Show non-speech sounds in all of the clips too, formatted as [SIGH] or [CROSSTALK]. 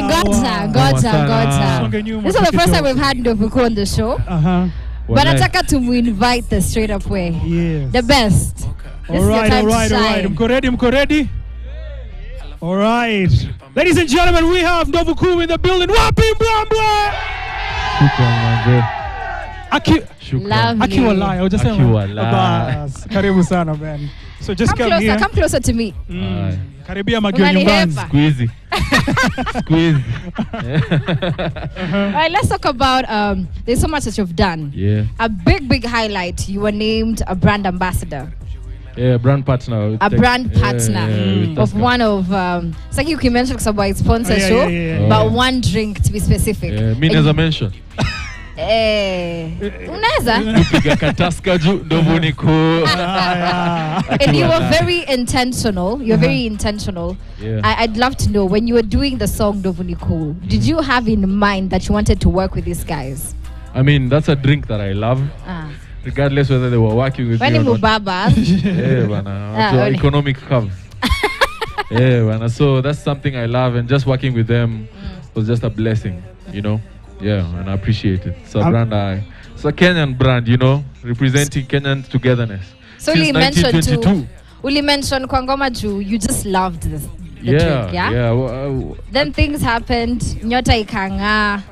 right, goja, goja, sana. goja. Songe This is the first time we've had Ndovuku on the show. Uh-huh. But Wallahi. nataka tumuinvite the straight up way. Yes. The best. This All is your right, time all right, to all right. shine. Mko ready? Mko ready? All right. Ladies and gentlemen, we have Novuku in the building. Wapi Mbwambwa! Shukran manze. Aki Shukran. Love. akiwa live, hujasema? Akiwa live. Bas, Karibu sana man. So just Come come, closer, here. come closer to me. Mm. Aye. Karibia magio nyumbani. Unanihepa. Siku hizi. Siku hizi. [LAUGHS] All right, let's talk about um, there's so much that you've done. Yeah. A big, big highlight. You were named a brand ambassador Yeah, brand partner. A Tech- brand yeah, partner yeah, with of one of um, Saki you mentioned kwa sponsor Oh, yeah, show, yeah, yeah, but yeah. one drink to be specific. Yeah, mi And- naweza mention [LAUGHS] Eh, unaweza? kupiga kataska juu ndovu ni ku [LAUGHS] and you were very intentional. You're very intentional. Yeah. I, I'd love to know when you were doing the song Dovuni Cool, did you have in mind that you wanted to work with these guys? I mean, that's a drink that I love, Ah. regardless whether they were working with When me or not. Mubaba, [LAUGHS] Yeah, bana. Ah, So only- economic curve. [LAUGHS] yeah, bana. So that's something I love, and just working with them was just a blessing, you know. Yeah, and I appreciate it. It's a I'm brand I, it's a Kenyan brand, you know, representing Kenyan togetherness. so Since you mentioned 1922. to Uli mentioned kwa ngoma juu you just loved this. the yeah, drink, yeah? yeah. well, uh, Then things happened, nyota ikang'aa,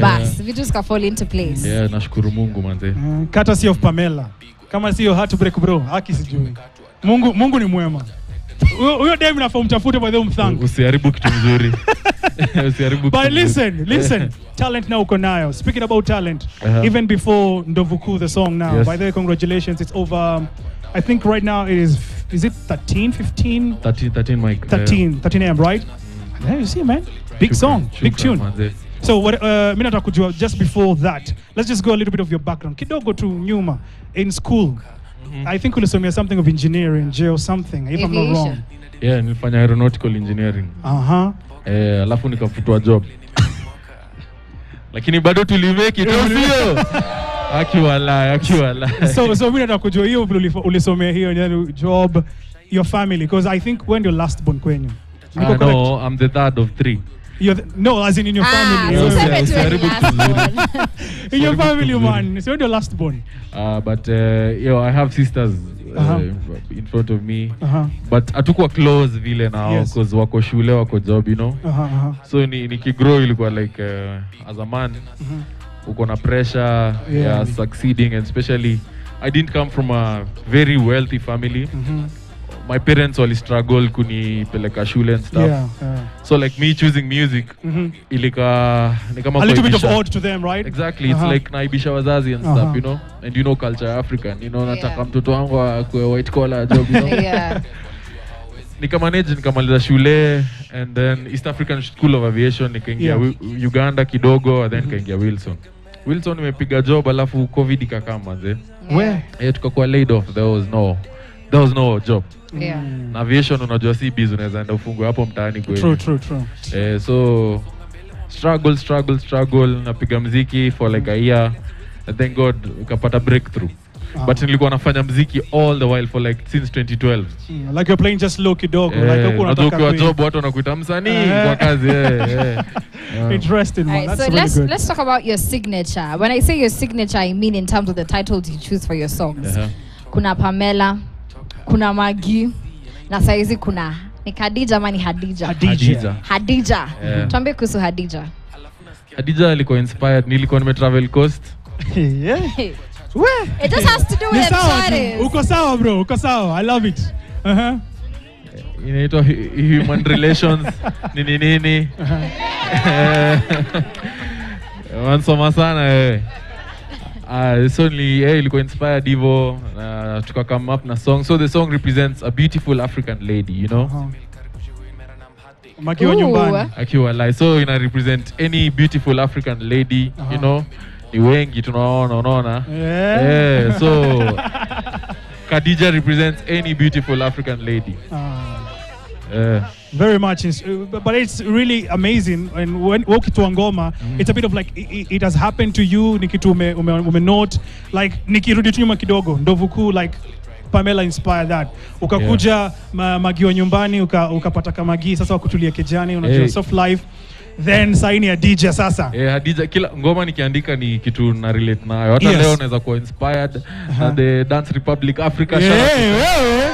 bas, vitu zika fall into place. yeah, nashukuru Mungu manze. Mm, courtesy of Pamela. Kama sio heartbreak bro, haki sijui. Mungu Mungu ni mwema. Huyo huyo dem nafaa umtafute by the way umthank. Usiharibu kitu mzuri. [LAUGHS] Usiharibu kitu But listen, [LAUGHS] listen. talent now uko nayo. Speaking about talent, Uh-huh. even before Ndovuku the song now. Yes. By the way, congratulations. It's over I think right now it is is it 13, 15, 13, 13 mic. 13, 13 AM, right? There you see, man. Big song, big tune. So what uh, mimi nataka kujua just before that. Let's just go a little bit of your background. Kidogo tu nyuma in school. I think ulisomea something of engineering, J or something, if I'm not wrong. Aviation. Yeah, nilifanya aeronautical engineering. Uh-huh. Eh, alafu nikafutwa job. Lakini bado tulimeki tu sio? [LAUGHS] Akiwala, akiwala. so so mimi nataka kujua hiyo vile ulisomea hiyo yani job your family because I think when your last born kwenyu. uh, no correct? I'm the third of three. You're the, no, as in in your Ah, family. so yeah, yeah. [LAUGHS] in your family man. So you're the last born. Uh, but uh, yo, I have sisters uh, in front of me. Uh-huh. But hatukuwa close vile nao Yes. cause wako shule wako job, you know. Uh-huh, uh-huh. So ni nikigrow ilikuwa like uh, as a man Mhm. uko na pressure yeah. Yeah. succeeding and especially I didn't come from a very wealthy family. Mhm. My parents wali struggle kunipeleka shule and stuff. Yeah. yeah. So like me choosing music mm -hmm. ilika ni kama A little bit of odd to them, right? Exactly, Uh-huh. like naibisha wazazi and Uh-huh. stuff, you know. And you know culture African, you know, nataka Yeah. mtoto wangu akue white collar job, you know. [LAUGHS] Yeah. [LAUGHS] nikamanage nikamaliza shule and then East African School of Aviation nikaingia Yeah. Uganda kidogo and then nikaingia Wilson. Wilson nimepiga job alafu COVID ikakaa manze. Where? Eh, tukakuwa laid off. There was no there was no job. Yeah. Na vision unajua si biz unaweza enda ufungwe hapo mtaani kweli. True, true, true. Eh, so struggle struggle struggle napiga mziki for like a year and thank God ukapata breakthrough. Ah. But nilikuwa nafanya mziki all the while for like since 2012. Mm, like you're playing just low kidogo. Eh, like huku unajua unataka ukiwa kui- job watu wanakuita msanii Eh. kwa kazi eh, eh. Yeah. [LAUGHS] Interesting, man. Alright, That's so really let's good. let's talk about your signature. When I say your signature, I mean in terms of the titles you choose for your songs. uh-huh. Kuna Pamela, kuna Magi, na saizi kuna ni Khadija ama ni Hadija? Hadija. Hadija. Yeah. Tuambie kuhusu Hadija. Hadija alikuwa inspired nilikuwa nimetravel coast [LAUGHS] yeah. We. It just has to do with sawa. Uko sawa bro, uko sawa. I love it. Uh-huh. inaitwa hu- human relations [LAUGHS] nini nini [LAUGHS] Eh, wansoma sana eh. Uh, so ni eh, ilikuwa inspired hivo uh, tuka come up na song so the song represents a beautiful african lady you know Uh-huh. Makiwa Ooh. nyumbani. akiwa So so ina represent any beautiful african lady uh-huh. you know ni wengi tunaona unaona Yeah. yeah, so [LAUGHS] Khadija represents any beautiful African lady. Ah. Eh, very much but it's really amazing and when ukitoa ngoma it's a bit of like it, it has happened to you ni kitu ume, ume, ume note like nikirudi tu nyuma kidogo ndovu kuu like Pamela inspired that ukakuja ma, magio nyumbani uka- ukapata kamagi sasa wakutulia kejani unajua Hey. soft life then saini ya dj sasa Eh, DJ, kila ngoma nikiandika ni kitu na relate nayo. Hata Yes. leo naweza kuwa inspired uh -huh. na the Dance Republic Africa Yeah, wewe.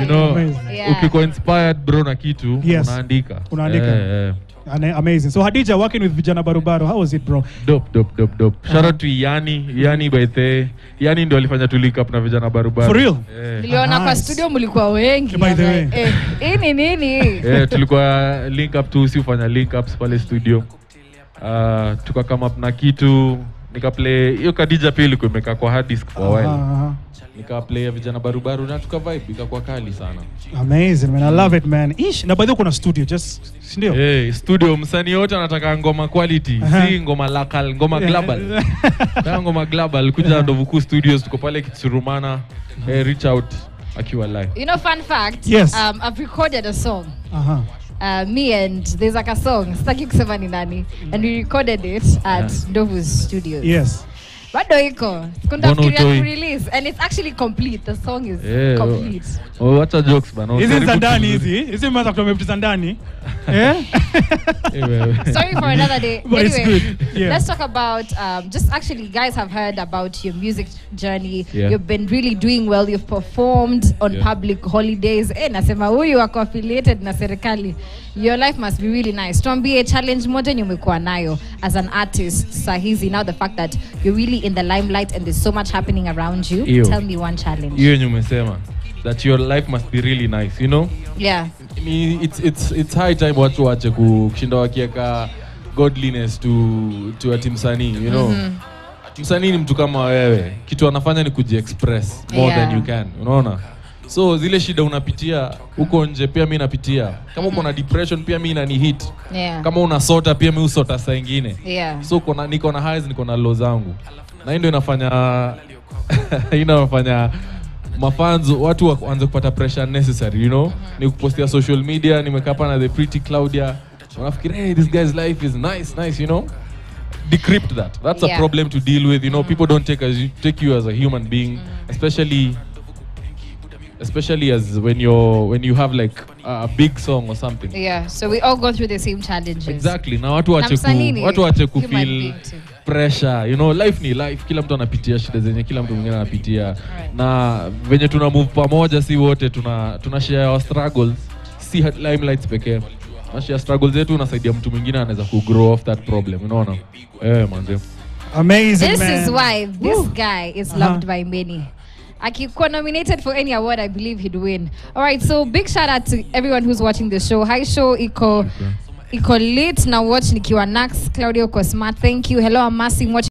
You know, Yeah. ukiko inspired bro na kitu Yes. unaandika. Unaandika. yeah, yeah. Ane- amazing so hadija working with vijana barubaru how was it bro Dope, dope, dope, dope. Shout out to Yani, Yani by the Yani ndio alifanya tu link up na vijana barubaru. For real? Yeah. niliona kwa studio mlikuwa wengi By the way. eh, ini nini [LAUGHS] eh, tulikuwa link up tu si ufanya link ups pale studio uh, tukakama up na kitu nikaplay hiyo kadija pia ilikuwa imekaa kwa hard disk for a while. Nikaplay ya vijana barubaru na tuka vibe ikakuwa kali sana. Amazing man. I love it man. Ish na by the way kuna studio just sindio? Hey, studio msanii yote anataka ngoma quality. Aha. si ngoma local ngoma global. Nataka ngoma global kuja ndovukuu studios tuko pale kitsurumana hey, reach out akiwa live. You know fun fact Yes. um, i've recorded a song. Aha. Uh, me and there's like a song sitaki kusema ni nani. And we recorded it at Yeah. Ndovu's studios. Yes bado iko. Mbona kundafikiria utoi? and it's actually complete. The song is complete. Wacha jokes bana hizi Usijaribu za ndani tu- hizi. Hizi mmeanza kutoa mepti za ndani. Eh? Eh, sorry for another day. But it's anyway good. Yeah. let's talk about um, just actually guys have heard about your music journey. Yeah. you've been really doing well. You've performed on Yeah. public holidays. Eh, nasema huyu wako affiliated na serikali. Your life must be really nice. Tuambie challenge moja yenye umekuwa nayo as an artist sahizi now the fact that you're really in the limelight and there's so much happening around you Iyo. tell me one challenge hiyo yenye mesema that your life must be really nice you know yeah I mean, it's, it's, it's high time watu wache ku- kushinda wakieka godliness to, to ati msanii you know mm -hmm. msanii ni mtu kama wewe kitu anafanya ni kujiexpress more Yeah. than you can unaona so zile shida unapitia huko nje pia mi napitia. Kama uko na depression pia mi inanihit yeah. Kama unasota pia mi usota saa ingine. Yeah. So kona, niko na highs niko na low zangu. Na hii ndio inafanya [LAUGHS] inafanya mafans watu wa- waanze kupata pressure necessary you know? Mm-hmm. ni kupostia social media nimekaa na the pretty claudia. Wanafikiri hey, this guy's life is nice nice you know? Decrypt that. That's Yeah. a problem to deal with you know? Mm-hmm. people don't take as take you as a human being mm-hmm. especially especially as when you're when you have like a big song or something. Yeah so we all go through the same challenges. Exactly. Na watu wache ku, watu wache ku feel pressure. You know life ni life. Kila mtu anapitia shida zenye kila mtu mwingine anapitia. Right. na venye tuna move pamoja si wote tuna tuna share our struggles. Si limelights pekee. Na share struggles zetu unasaidia mtu mwingine anaweza ku grow off that problem. Unaona? Eh manze. Amazing This man. is why this Woo. guy is Uh-huh. loved by many. Akikuwa nominated for any award, I believe he'd win. All right, so big shout out to everyone who's watching the show. Hi show iko iko late na watch nikiwa Nax Claudio uko smart. Thank you. Hello, I'm watching